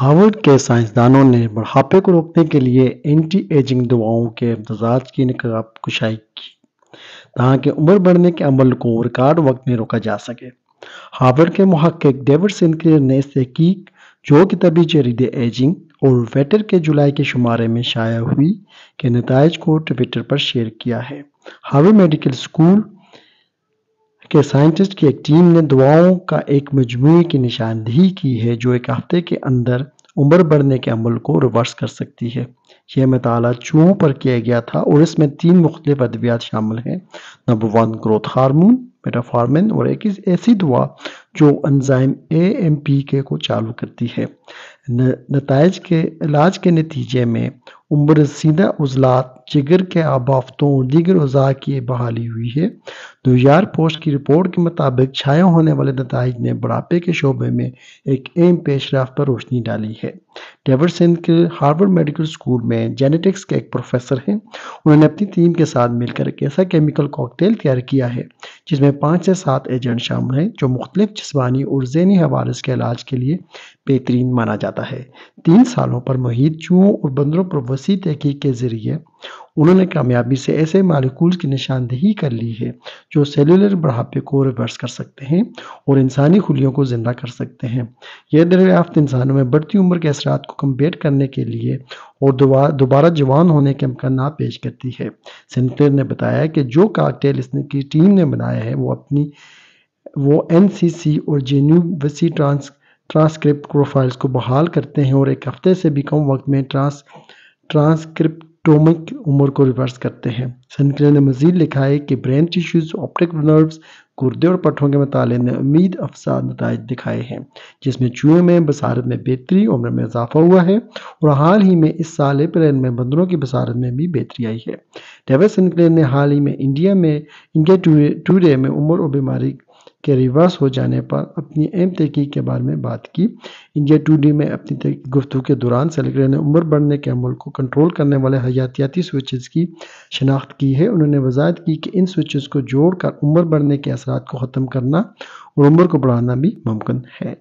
Harvard के साइंसदानों ने बुढ़ापे को रोकने के लिए एंटी एजिंग दवाओं के इम्तजाज की नकाब कुशाई की, ताकि उम्र बढ़ने के अमल को रिकॉर्ड वक्त में रोका जा सके। हार्वर्ड के महक्क डेविड सिंक्लेयर ने इस तहकीक जो कि तभी जरीद एजिंग और वेटर के जुलाई के शुमारे में शाया हुई, के नतज को ट्विटर पर शेयर किया है। हार्वर्ड मेडिकल स्कूल के साइंटिस्ट की एक टीम ने दुआओं का एक मजमू की निशानदेही की है, जो एक हफ़्ते के अंदर उम्र बढ़ने के अमल को रिवर्स कर सकती है। यह मताला चूहों पर किया गया था और इसमें तीन मुख्तलिफ़ अद्वियात शामिल हैं। Number one, growth hormone, metformin, और एक ऐसी दवा जो एंजाइम ए एम पी के को चालू करती है। नतज के, इलाज के नतीजे में उम्र सीधा उजलात, जिगर के आबाफतों दीगर उजा की बहाली हुई है। न्यूयॉर्क पोस्ट की रिपोर्ट के मुताबिक छाया होने वाले नतज ने बुढ़ापे के शोबे में एक अहम पेशरफ पर रोशनी डाली है। डेविड सिंह के हार्वर्ड मेडिकल स्कूल में जेनेटिक्स के एक प्रोफेसर हैं। उन्होंने अपनी टीम के साथ मिलकर एक ऐसा केमिकल कॉकटेल तैयार किया है, जिसमें पाँच से सात एजेंट शामिल हैं, जो मुख्तलिफ़ जिसमानी और जहनी हवालस के इलाज के लिए बेहतरीन माना जाता है। तीन सालों पर मुहित चूहों और बंदरों पर वसी तहकीक के ज़रिए उन्होंने कामयाबी से ऐसे मालिकूल की निशानदेही कर ली है जो सेलुलर बढ़ापे को रिवर्स कर सकते हैं और इंसानी खुलियों को ज़िंदा कर सकते हैं। यह दरियाफ्त इंसानों में बढ़ती उम्र के असरात को कम्पेट करने के लिए और दोबारा जवान होने के अमकान पेश करती है। सेंटर ने बताया कि जो काकटेल इसने की टीम ने बनाया है, वो अपनी, वो एनसीसी और जेन्यू वसी ट्रांस ट्रांसक्रिप्ट प्रोफाइल्स को बहाल करते हैं और एक हफ़्ते से भी कम वक्त में ट्रांस ट्रांसक्रिप्ट टोमिक उम्र को रिवर्स करते हैं। सनक्रिया ने मजीद लिखा है कि ब्रेन टिश्यूज ऑप्टिक नर्व्स गुर्दे और पठों के मुताले ने उम्मीद अफसा नतज दिखाए हैं, जिसमें चूहे में बसारत में बेहतरी, उम्र में इजाफा हुआ है और हाल ही में इस साल अप्रैल में बंदरों की बसारत में भी बेहतरी आई है। डेविड सिंक्लेयर ने हाल ही में इंडिया में, इंडिया टूडे में उम्र और बीमारी के रिवर्स हो जाने पर अपनी अहम तहकीक के बारे में बात की। इंडिया टूडे में अपनी गुफ्तु के दौरान सेलेक्टर ने उम्र बढ़ने के अमल को कंट्रोल करने वाले हयातियाती स्विचेस की शनाख्त की है। उन्होंने वजाहत की कि इन स्विचेस को जोड़कर उम्र बढ़ने के असरा को ख़त्म करना और उम्र को बढ़ाना भी मुमकिन है।